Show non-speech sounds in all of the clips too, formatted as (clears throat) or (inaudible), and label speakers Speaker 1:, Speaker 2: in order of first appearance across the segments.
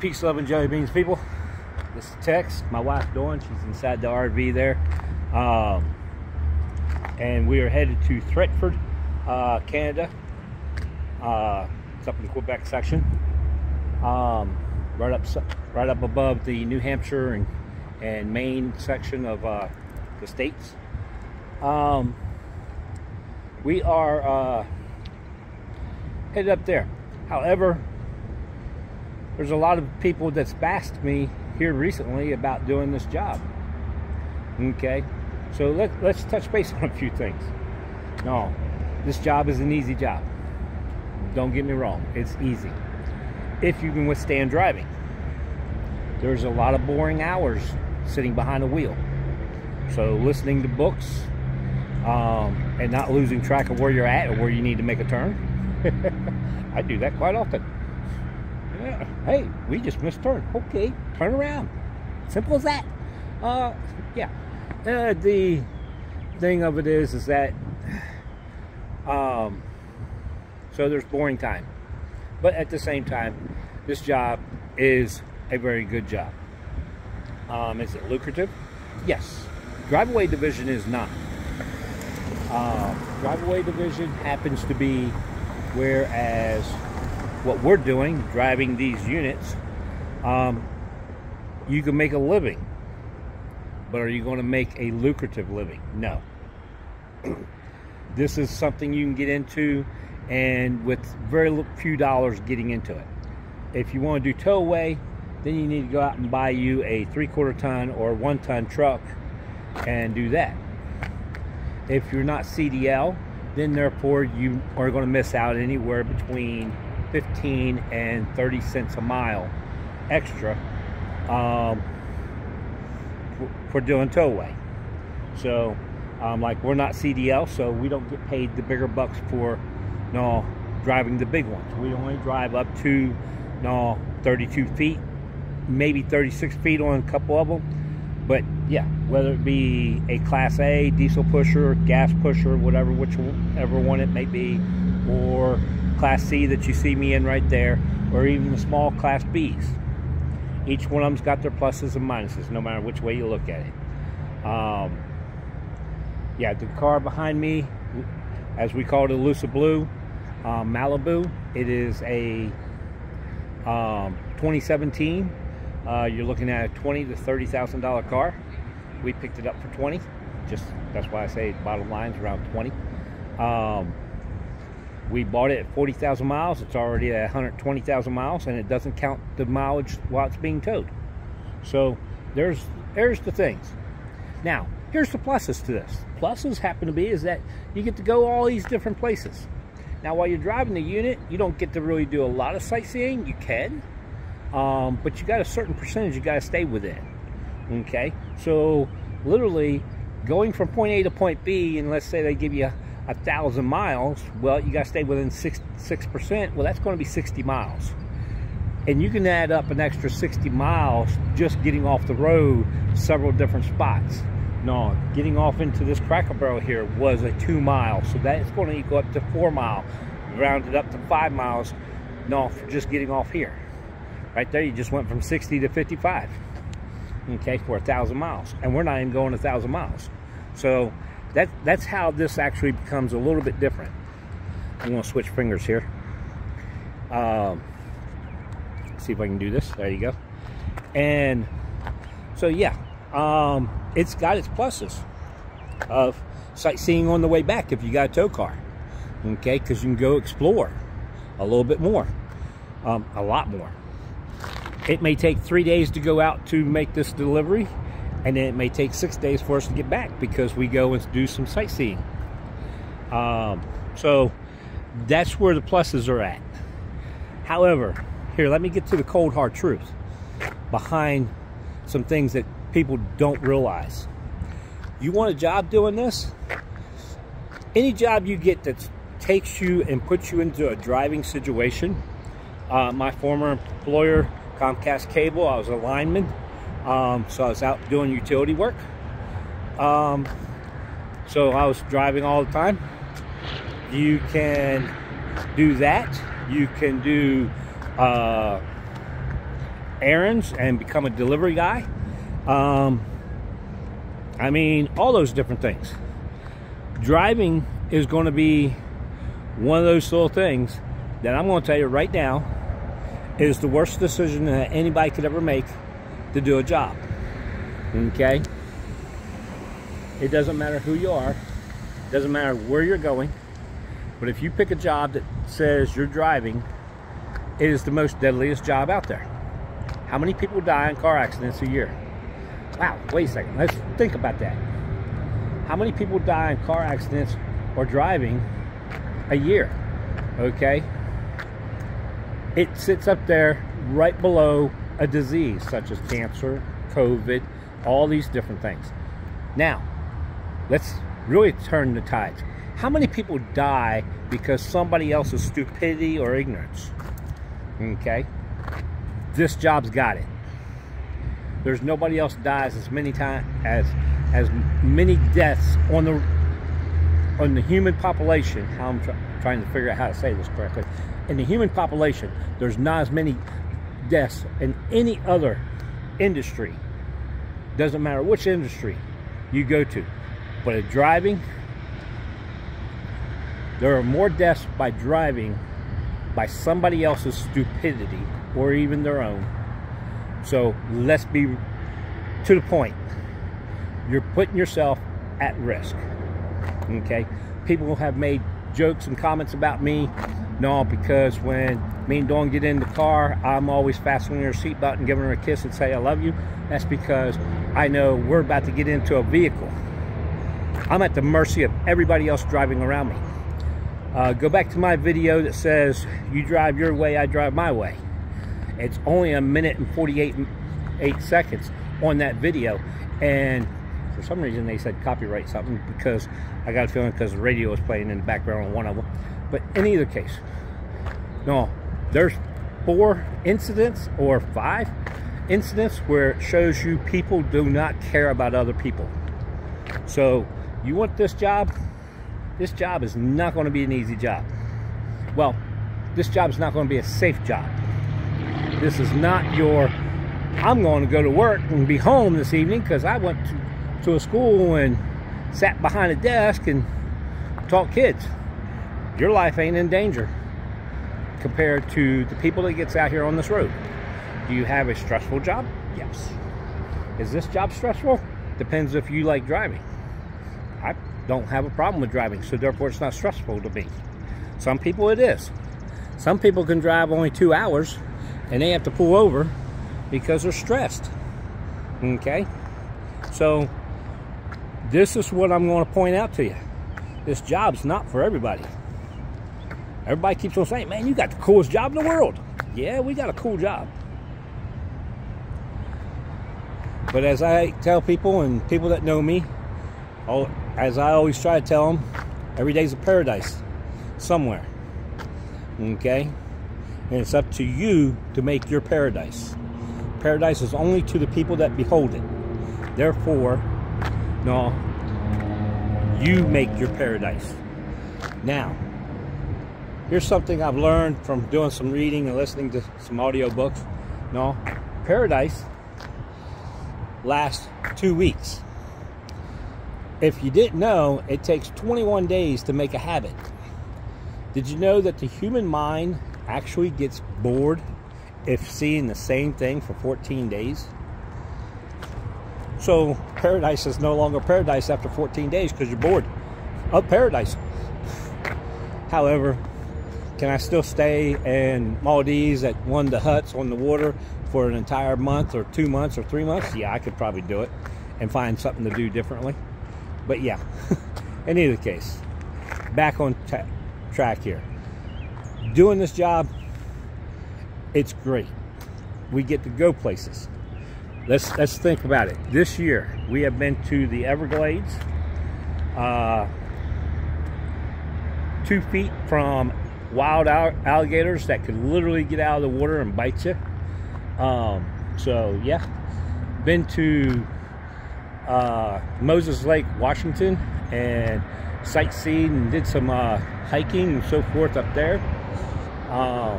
Speaker 1: Peace, love, and jelly beans, people. This is Tex, my wife Dawn. She's inside the RV there. Um, and we are headed to Thetford, uh, Canada. Uh, it's up in the Quebec section. Um, right up right up above the New Hampshire and, and Maine section of uh, the states. Um, we are uh, headed up there. However, there's a lot of people that's asked me here recently about doing this job. Okay, so let, let's touch base (laughs) on a few things. No, this job is an easy job. Don't get me wrong, it's easy. If you can withstand driving. There's a lot of boring hours sitting behind a wheel. So listening to books um, and not losing track of where you're at or where you need to make a turn. (laughs) I do that quite often. Yeah. (laughs) Hey, we just missed turn. Okay, turn around. Simple as that. Uh, yeah. Uh, the thing of it is, is that, um, so there's boring time. But at the same time, this job is a very good job. Um, is it lucrative? Yes. Drive-away division is not. Uh, drive-away division happens to be whereas what we're doing, driving these units, um, you can make a living. But are you going to make a lucrative living? No. (clears throat) this is something you can get into and with very few dollars getting into it. If you want to do tow away, then you need to go out and buy you a three quarter ton or one ton truck and do that. If you're not CDL, then therefore you are going to miss out anywhere between 15 and 30 cents a mile extra um, for doing towaway. So, um, like we're not CDL, so we don't get paid the bigger bucks for no driving the big ones. We only drive up to no 32 feet, maybe 36 feet on a couple of them. But yeah, whether it be a Class A diesel pusher, gas pusher, whatever, whichever one it may be, or Class C that you see me in right there, or even the small Class Bs. Each one of them's got their pluses and minuses, no matter which way you look at it. Um, yeah, the car behind me, as we call it, a Lucid Blue um, Malibu. It is a um, 2017. Uh, you're looking at a twenty to thirty thousand dollar car. We picked it up for 20. Just that's why I say bottom line's around 20. Um, we bought it at 40,000 miles. It's already at 120,000 miles, and it doesn't count the mileage while it's being towed. So there's there's the things. Now, here's the pluses to this. Pluses happen to be is that you get to go all these different places. Now, while you're driving the unit, you don't get to really do a lot of sightseeing. You can, um, but you got a certain percentage you got to stay within. Okay, so literally going from point A to point B, and let's say they give you a thousand miles, well, you got to stay within six six percent. Well, that's going to be 60 miles, and you can add up an extra 60 miles just getting off the road, several different spots. No, getting off into this Cracker Barrel here was a two mile, so that's going to equal up to four mile, rounded up to five miles. No, for just getting off here. Right there, you just went from 60 to 55. Okay, for a thousand miles, and we're not even going a thousand miles. So that that's how this actually becomes a little bit different. I'm going to switch fingers here. Um, see if I can do this. There you go. And so yeah, um, it's got its pluses of sightseeing on the way back if you got a tow car. Okay, because you can go explore a little bit more, um, a lot more. It may take three days to go out to make this delivery and then it may take six days for us to get back because we go and do some sightseeing. Um, so that's where the pluses are at. However, here, let me get to the cold hard truth behind some things that people don't realize. You want a job doing this? Any job you get that takes you and puts you into a driving situation. Uh, my former employer, Comcast Cable, I was a lineman. Um, so I was out doing utility work. Um, so I was driving all the time. You can do that. You can do uh, Aaron's and become a delivery guy. Um, I mean, all those different things. Driving is going to be one of those little things that I'm going to tell you right now is the worst decision that anybody could ever make to do a job. Okay? It doesn't matter who you are, it doesn't matter where you're going, but if you pick a job that says you're driving, it is the most deadliest job out there. How many people die in car accidents a year? Wow, wait a second. Let's think about that. How many people die in car accidents or driving a year? Okay? It sits up there right below a disease such as cancer, COVID, all these different things. Now, let's really turn the tides. How many people die because somebody else's stupidity or ignorance? Okay? This job's got it. There's nobody else dies as many times as as many deaths on the on the human population. How I'm try, trying to figure out how to say this correctly. In the human population, there's not as many deaths in any other industry. Doesn't matter which industry you go to. But at driving, there are more deaths by driving by somebody else's stupidity or even their own. So let's be to the point. You're putting yourself at risk. Okay? People have made jokes and comments about me. No, because when me and Dawn get in the car, I'm always fastening her seatbelt and giving her a kiss and say I love you. That's because I know we're about to get into a vehicle. I'm at the mercy of everybody else driving around me. Uh, go back to my video that says you drive your way, I drive my way. It's only a minute and 48 eight seconds on that video. And for some reason they said copyright something because I got a feeling because the radio was playing in the background on one of them. But in either case, no, there's four incidents or five incidents where it shows you people do not care about other people. So you want this job? This job is not going to be an easy job. Well, this job is not going to be a safe job. This is not your, I'm going to go to work and be home this evening because I went to, to a school and sat behind a desk and taught kids. Your life ain't in danger compared to the people that gets out here on this road. Do you have a stressful job? Yes. Is this job stressful? Depends if you like driving. I don't have a problem with driving, so therefore it's not stressful to me. Some people it is. Some people can drive only two hours and they have to pull over because they're stressed. Okay? So this is what I'm going to point out to you. This job's not for everybody. Everybody keeps on saying, man, you got the coolest job in the world. Yeah, we got a cool job. But as I tell people and people that know me, as I always try to tell them, every day's a paradise somewhere. Okay? And it's up to you to make your paradise. Paradise is only to the people that behold it. Therefore, no, you make your paradise. Now, here's something I've learned from doing some reading and listening to some audio books. No, paradise lasts two weeks. If you didn't know, it takes 21 days to make a habit. Did you know that the human mind actually gets bored if seeing the same thing for 14 days? So paradise is no longer paradise after 14 days because you're bored of paradise. However, can I still stay in Maldives at one of the huts on the water for an entire month or two months or three months? Yeah, I could probably do it and find something to do differently. But yeah, (laughs) in either case, back on track here. Doing this job, it's great. We get to go places. Let's let's think about it. This year, we have been to the Everglades, uh, two feet from wild alligators that could literally get out of the water and bite you. Um, so yeah, been to uh, Moses Lake, Washington, and sightseeing and did some uh, hiking and so forth up there. Uh,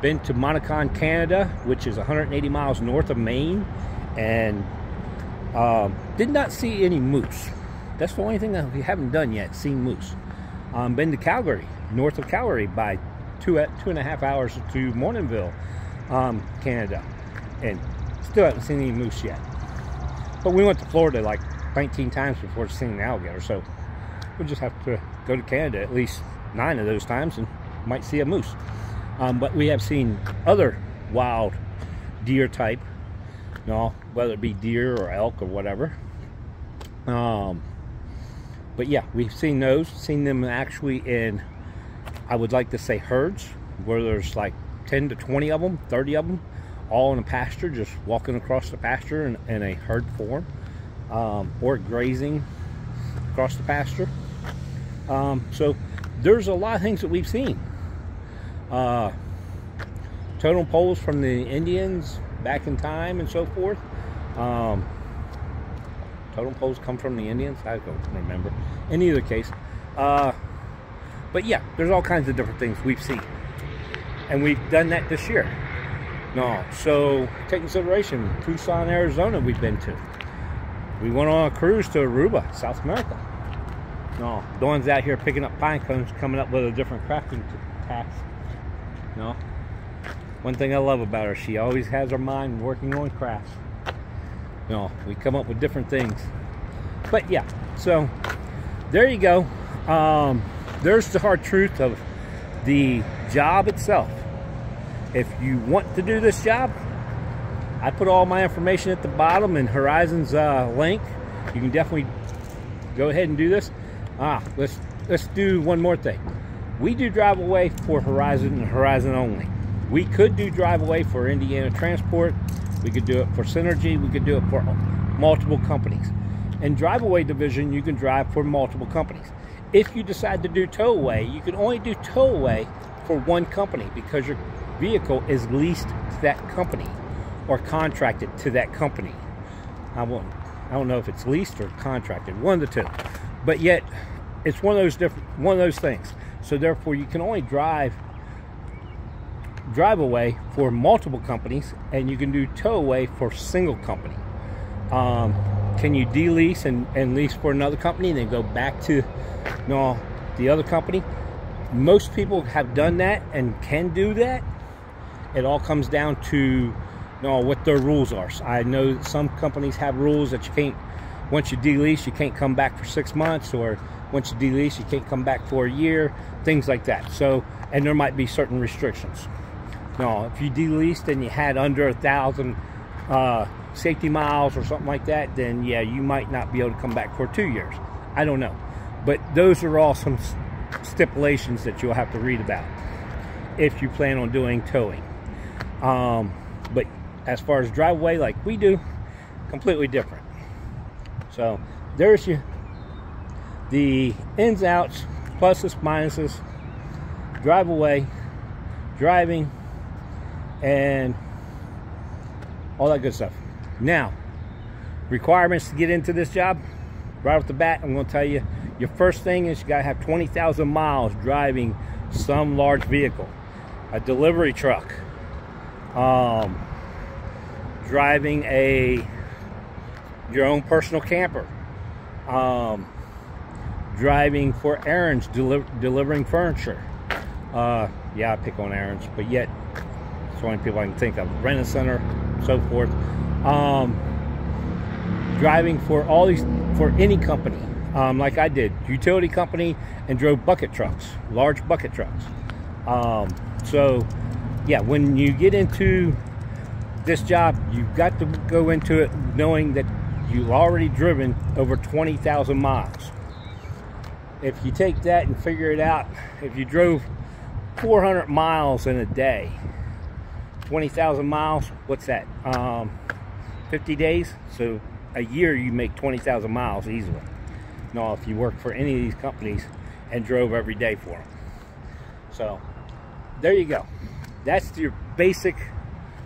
Speaker 1: been to Moncton, Canada, which is 180 miles north of Maine, and um, did not see any moose. That's the only thing that we haven't done yet, seen moose. Um, been to Calgary, north of Calgary, by two two and a half hours to Morinville, um, Canada, and still haven't seen any moose yet. But we went to Florida like 19 times before seeing an alligator, so we'll just have to go to Canada at least nine of those times and might see a moose. Um, but we have seen other wild deer type, you know, whether it be deer or elk or whatever. Um, but yeah, we've seen those, seen them actually in, I would like to say herds, where there's like 10 to 20 of them, 30 of them, all in a pasture, just walking across the pasture in, in a herd form, um, or grazing across the pasture. Um, so there's a lot of things that we've seen. Uh, totem poles from the Indians back in time and so forth. Um, totem poles come from the Indians. I don't remember. In either case, uh, but yeah, there's all kinds of different things we've seen, and we've done that this year. No, so take consideration. Tucson, Arizona, we've been to. We went on a cruise to Aruba, South America. No, Dawn's out here picking up pine cones, coming up with a different crafting task. No. One thing I love about her, she always has her mind working on crafts. No, we come up with different things. But yeah, so there you go. Um, there's the hard truth of the job itself. If you want to do this job, I put all my information at the bottom in Horizon's uh, link. You can definitely go ahead and do this. Ah, let's let's do one more thing. We do drive away for Horizon and Horizon only. We could do drive away for Indiana Transport. We could do it for Synergy. We could do it for multiple companies. In drive away division, you can drive for multiple companies. If you decide to do tow away, you can only do tow away for one company because your vehicle is leased to that company or contracted to that company. I won't I don't know if it's leased or contracted, one of the two. But yet it's one of those different one of those things. So therefore you can only drive drive away for multiple companies and you can do tow away for single company. Um, can you delease and, and lease for another company and then go back to you know, the other company? Most people have done that and can do that. It all comes down to you know, what their rules are. I know some companies have rules that you can't, once you delease, you can't come back for six months, or once you delease, you can't come back for a year, things like that. So, and there might be certain restrictions. No, if you deleased and you had under a thousand uh, safety miles or something like that, then yeah, you might not be able to come back for two years. I don't know. But those are all some stipulations that you'll have to read about if you plan on doing towing. Um, but as far as drive away, like we do, completely different. So there's you the ins, outs, pluses, minuses, drive away, driving, and all that good stuff. Now, requirements to get into this job, right off the bat, I'm going to tell you, your first thing is you got to have 20,000 miles driving some large vehicle, a delivery truck, um, driving a your own personal camper, um, driving for Aaron's, deli delivering furniture. Uh, yeah, I pick on Aaron's, but yet it's the only people I can think of. Rent a center, so forth. Um, driving for all these for any company, um, like I did, utility company, and drove bucket trucks, large bucket trucks. Um, so, yeah, when you get into this job, you've got to go into it knowing that you've already driven over 20,000 miles. If you take that and figure it out, if you drove 400 miles in a day, 20,000 miles, what's that? Um, 50 days? So a year you make 20,000 miles easily. Now, if you work for any of these companies and drove every day for them. So there you go. That's your basic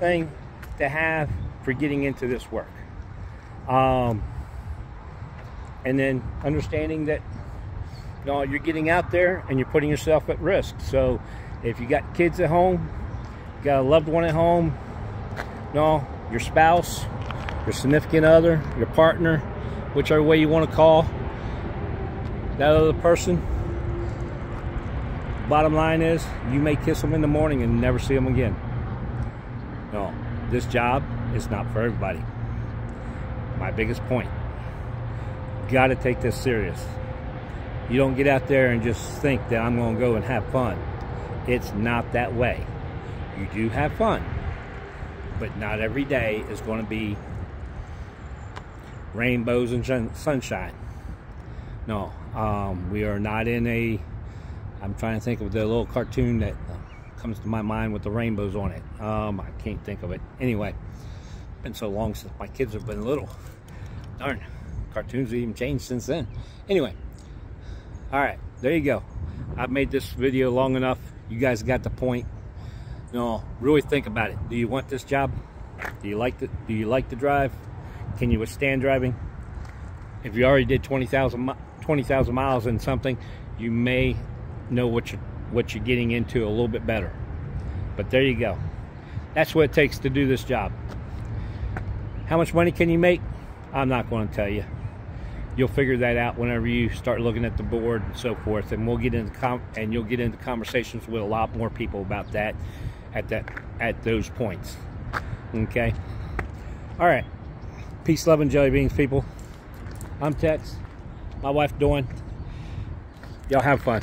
Speaker 1: thing to have for getting into this work. Um, and then understanding that you know, you're getting out there and you're putting yourself at risk. So if you got kids at home, got a loved one at home, no, your spouse, your significant other, your partner, whichever way you want to call that other person. Bottom line is, you may kiss them in the morning and never see them again. No, this job is not for everybody. My biggest point. Got to take this serious. You don't get out there and just think that I'm going to go and have fun. It's not that way. You do have fun, but not every day is going to be rainbows and sunshine. No, um, we are not in a. I'm trying to think of the little cartoon that comes to my mind with the rainbows on it. Um, I can't think of it. Anyway, been so long since my kids have been little. Darn, cartoons have even changed since then. Anyway, all right, there you go. I've made this video long enough. You guys got the point. No, really think about it. Do you want this job? Do you like the Do you like the drive? Can you withstand driving? If you already did 20,000 20, miles in something, you may know what you what you're getting into a little bit better. But there you go. That's what it takes to do this job. How much money can you make? I'm not going to tell you. You'll figure that out whenever you start looking at the board and so forth, and we'll get into and you'll get into conversations with a lot more people about that at that at those points. Okay. All right. Peace, love, and jelly beans, people. I'm Tex. My wife Dawn. Y'all have fun.